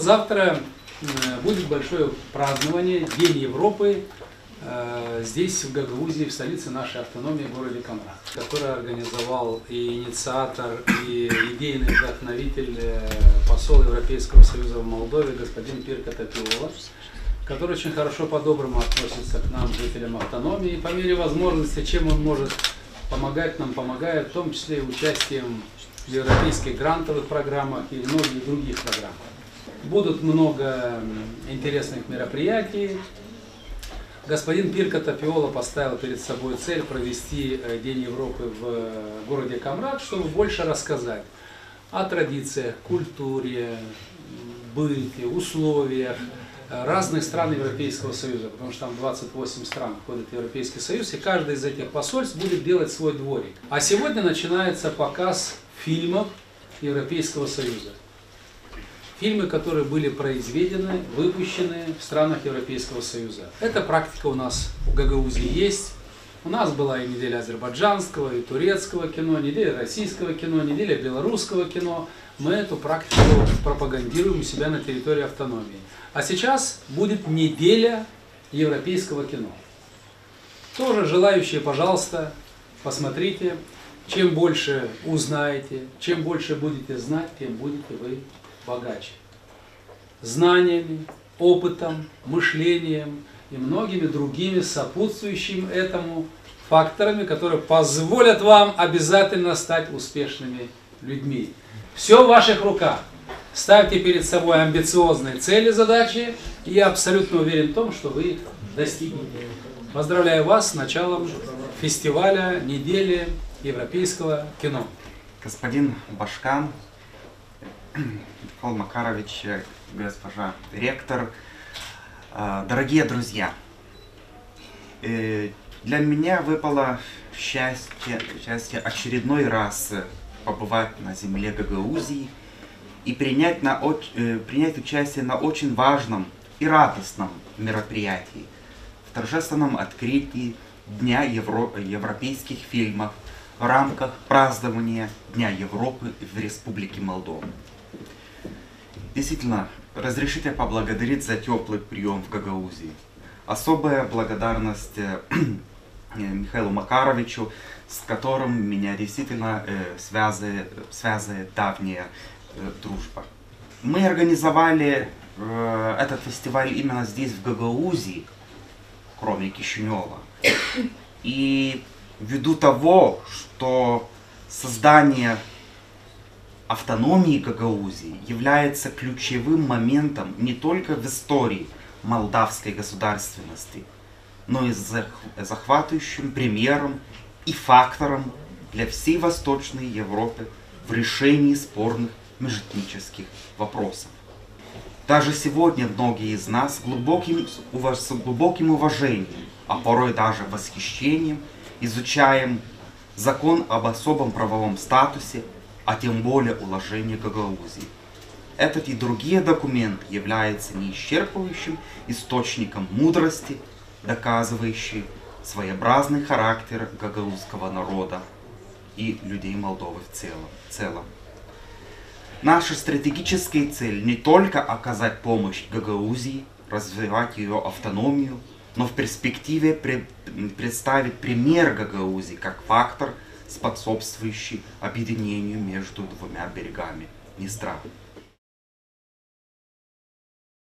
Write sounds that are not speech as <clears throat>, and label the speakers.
Speaker 1: Завтра э, будет большое празднование День Европы э, здесь, в Гагаузии, в столице нашей автономии, городе Камрак, который организовал и инициатор, и идейный вдохновитель, э, посол Европейского Союза в Молдове, господин Пирка Топилова, который очень хорошо по-доброму относится к нам, жителям автономии, и по мере возможности, чем он может помогать нам, помогает, в том числе и участием в европейских грантовых программах и многих других программах. Будут много интересных мероприятий. Господин Пирка Тапиола поставил перед собой цель провести э, День Европы в э, городе Камрад, чтобы больше рассказать о традициях, культуре, быте, условиях э, разных стран Европейского Союза, потому что там 28 стран входит в Европейский Союз, и каждый из этих посольств будет делать свой дворик. А сегодня начинается показ фильмов Европейского Союза. Фильмы, которые были произведены, выпущены в странах Европейского Союза. Эта практика у нас в Гагаузии есть. У нас была и неделя азербайджанского, и турецкого кино, неделя российского кино, неделя белорусского кино. Мы эту практику пропагандируем у себя на территории автономии. А сейчас будет неделя европейского кино. Тоже желающие, пожалуйста, посмотрите. Чем больше узнаете, чем больше будете знать, тем будете вы богаче. Знаниями, опытом, мышлением и многими другими сопутствующими этому факторами, которые позволят вам обязательно стать успешными людьми. Все в ваших руках. Ставьте перед собой амбициозные цели, задачи, и я абсолютно уверен в том, что вы их достигнете. Поздравляю вас с началом фестиваля недели европейского кино.
Speaker 2: Господин Башкан, Михаил Макарович, госпожа ректор, э, дорогие друзья, э, для меня выпало счастье, счастье очередной раз побывать на земле Гагаузии и принять, на, э, принять участие на очень важном и радостном мероприятии, в торжественном открытии Дня Евро, европейских фильмов в рамках празднования Дня Европы в Республике Молдова. Действительно, разрешите поблагодарить за теплый прием в Гагаузии. Особая благодарность <clears throat> э, Михаилу Макаровичу, с которым меня действительно э, связывает, связывает давняя э, дружба. Мы организовали э, этот фестиваль именно здесь, в Гагаузии, кроме Кишинева. И ввиду того, что создание автономии Гагаузии является ключевым моментом не только в истории молдавской государственности, но и захватывающим примером и фактором для всей Восточной Европы в решении спорных межэтнических вопросов. Даже сегодня многие из нас глубоким, с глубоким уважением, а порой даже восхищением, изучаем закон об особом правовом статусе а тем более уложение Гагаузии. Этот и другие документы являются неисчерпывающим источником мудрости, доказывающий своеобразный характер гагаузского народа и людей Молдовы в целом. В целом. Наша стратегическая цель не только оказать помощь Гагаузии, развивать ее автономию, но в перспективе представить пример Гагаузии как фактор – способствующий объединению между двумя берегами Днестра.